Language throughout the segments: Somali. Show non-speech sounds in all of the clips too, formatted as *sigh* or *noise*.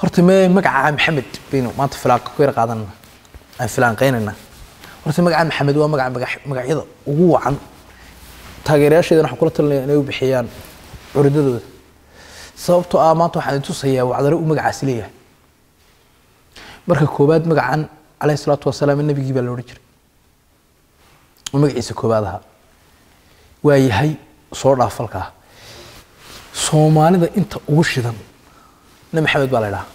horta me magaca maxamed baynu maanta filaanka ku yar qaadanana aan filaanqeynayna horta magaca maxamed waa magaca magac- magacyada ugu wacan taageerayaasheedana waxaan kula talinaya inay u bixiyaan curidadooda sababtoo ah maanta waxaan tusayaa wacdare uu magacaasi leeyahay marka koowaad magacan caleyhi salaatu wasalaam nabigii baa la odhan jiray oo magaciisa koowaad ahaa waa yahay soo dhaafalka ah soomaalida inta ugu shidan nabi maxamed baa la idhaha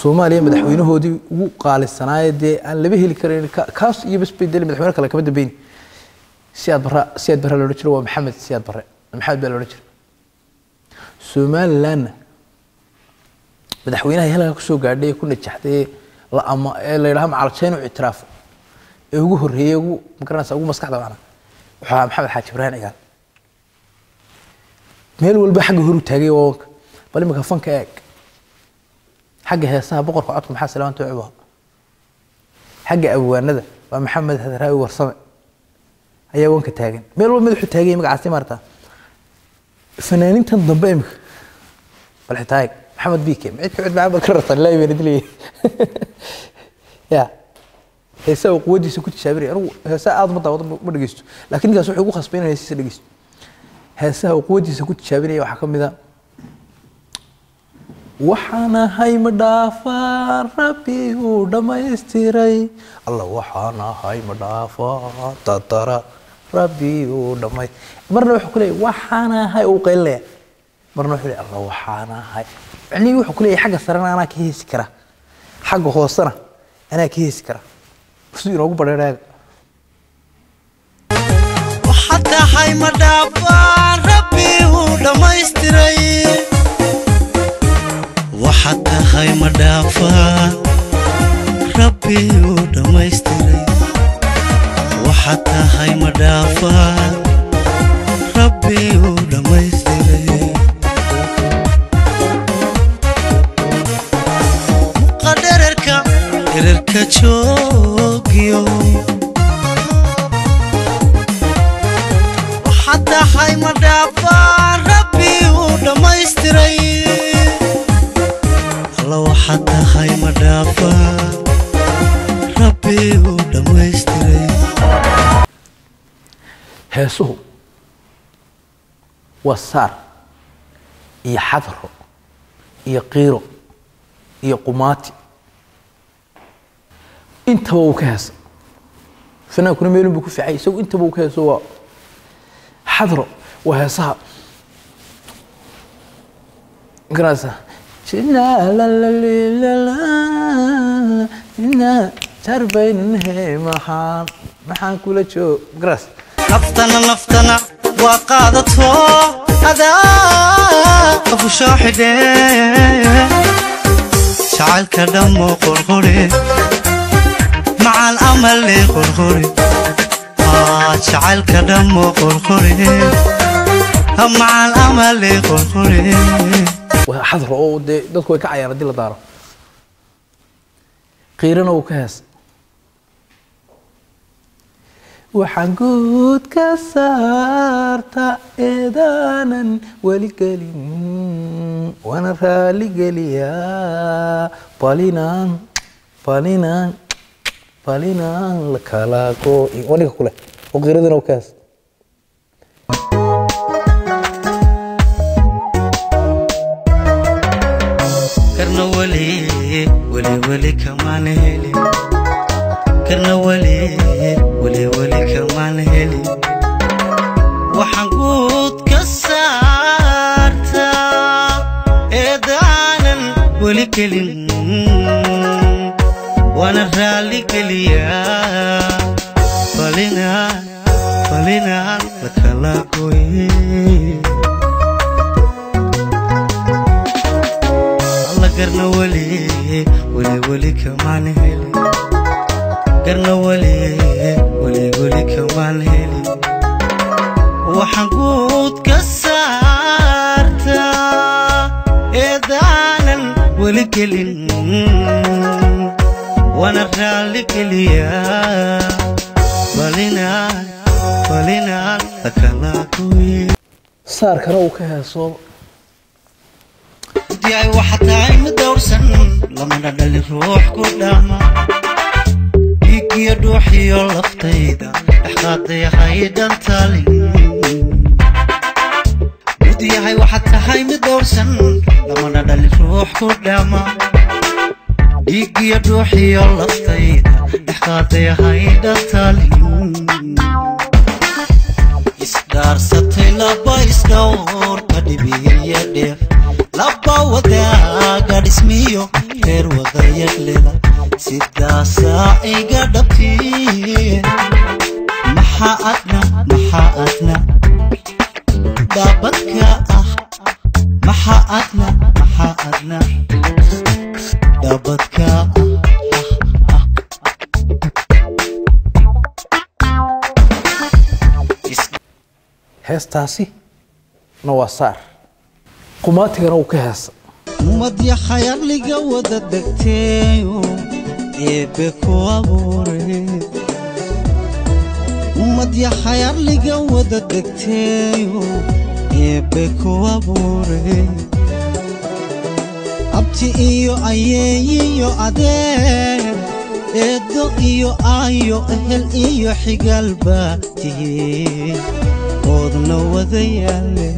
soomaaliya madaxweynahoodii ugu qaalisanaaye dee aan laba heli karayn ka- kaas iyo bas bay deli madaxweyne kale kama dambeyn. Siyaad bara siyaad bare la odhan jiro waa maxamed siyaad bare maxamed baa la odhan jiray. Somalilandna madaxweynaha halkaa ku soo gaadhay ku najaxday ee la yidhaha macaljeyn u ictiraafo ee ugu horreeyey ugu magaranaysa ugu maskaxda macna wuxuu ahaa maxamed xaaji ibraahim cigaal meel walba xagga horu taagay wawanka bal imika fanka eeg. Xagga heesaha boqorka codka maxaa salaamanta ucuba xagga abwaanada waa maxamed hadraawi warsame. Ayaa wanka taagan. Meel walba madaxu taagay magacaasi maarata fanaanintan dambe imika bal xitaa eeg. Maxamed bike macid ka cid maxamed ka rartan ilaahi baan idin leeyahay *laughs* ya heesaha quwadiisa ku tijaabinaya anigu heesaha aad uma daawado ma ma dhegeysto laakiin ninkaas wuxuu igu khasbay inaan heesiisa dhegeysto heesaha quwadiisa ku tijaabinaya waxaa ka mid a waxaan ahay ma dhaafaan rabbi uu dhammaystiray. Alla waxaan ahay ma dhaafaan tatara rabbi uu dhammay. Marna wuxuu ku leeyahy waxaan ahay uu qaylinaya marna wuxuu leeyahy alla waxaan ahay macnihii wuxuu ku leeyahay xagga sarena anaa ka heesi kara. Xagga hoosena anaa ka heesi kara. Siduu inoogu badheeraaga waxaad tahay ma dhaafaan rabbi uu dhammaystiray waxaad tahay ma dhaafaan rabbi uu dhammaystiray muqa dhererka dhererka joogiyo waxaad tahay ma dhaafaan rabbi uu dhammaystiray heesuhu waa saar iyo xadro iyo qiiro iyo qumaati. Intaba uu ka heesa fanaankuna meelun buu ku ficay isagu intaba uu ka heeso waa xadro waa heesaha. Garanaysa tarbaynhe maxaan maxaan kula joog garas نفطنا نفتنا وقادته هذا أبو شاحدة شعل كدم قرقري مع الأمل قرقري. آه شعل كدم قرقري مع الأمل قرقري. وحضر ده دي دكتور كعيار دي لدارة. قيرنا وكاس. Waxaan guud ka saarta eedaanan weli gelin waana raali geliyaa balinaan balinaan balinaan la kala go waniga kule oo qiiradana uu ka hees karna weli weli weli kamaan helin gelin waana raali geliyaa falinaan falinaan la kala goye alla garna weli weli weli kamaan helin garna weli weli weli kamaan helin waxaan guud weli gelin waana raali geliyaa balinaan balinaan lakala goye saarkana uu ka heeso mudyahay waxa tahay mid dowrsan lamana dhali ruux ku dhama dhiigiyo dhuuxiyo laftayda dhexqaaday haydan talin mudyahay waxa tahay mid dowrsan lamana dhali ruux ku dhama dhiigiyo dhuuxiyo laftayda dhexqaaday haydan talin isdhaarsatay laba isdhowrka dhibiya dheer. Laba wadaaga dhismiyo reer wadayaglela sidaasaa iga dhabti maxaa adna maxaa adna heestaasi na waa saar. Qumaatigana uu ka heesa ummadya khayarliga wada degteeyo eebbe ku abuure ummadya khayarliga wada degteeyo eebbe ku abuure abti iyo ayeeyiyo adeer eeddo iyo aayo ehel iyo xigaalba tihiin oodna wada yaale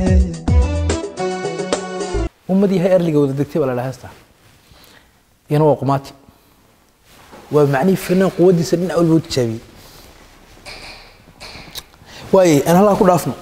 ummad yahay erliga wada degtay baa la dhaha heestaa iyana waa qumaati. Waa macnihii fanaan quwaddiisa dhinac walba u tijaabiyey waaye aan halkaa ku dhaafno